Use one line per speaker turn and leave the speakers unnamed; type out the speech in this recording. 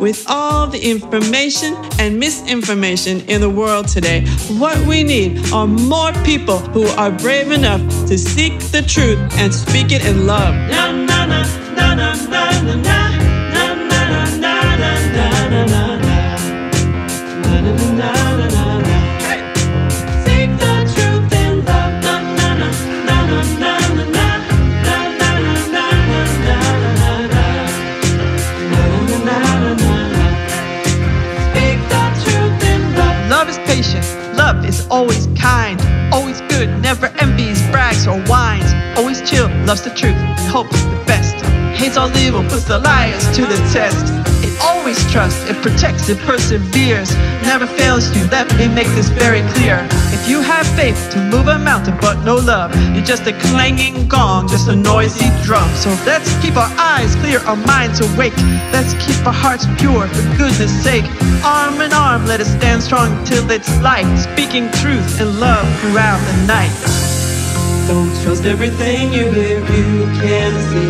with all the information and misinformation in the world today, what we need are more people who are brave enough to seek the truth and speak it in love. Na, na, na,
always kind, always good, never envies, brags, or whines. Always chill, loves the truth, hopes the best. Hates all evil, puts the liars to the test. Always trusts, it protects, it perseveres. Never fails you, let me make this very clear. If you have faith to move a mountain but no love, you're just a clanging gong, just a noisy drum. So let's keep our eyes clear, our minds awake. Let's keep our hearts pure for goodness sake. Arm in arm, let us stand strong till it's light. Speaking truth and love throughout the night.
Don't trust everything you hear, you can see.